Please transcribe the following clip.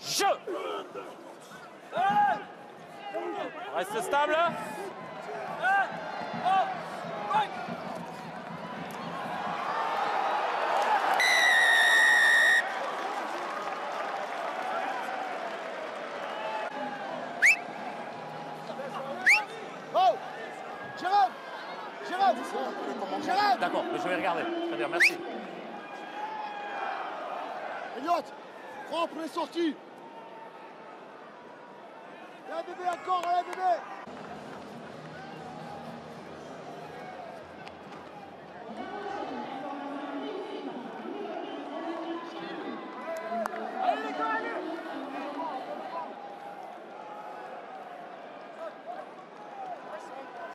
Jeu Reste stable. Oh Jérôme Jérôme Jérôme D'accord, mais je vais regarder. Très bien, merci. Elliot Pour les sorties Allez bébé encore, allez bébé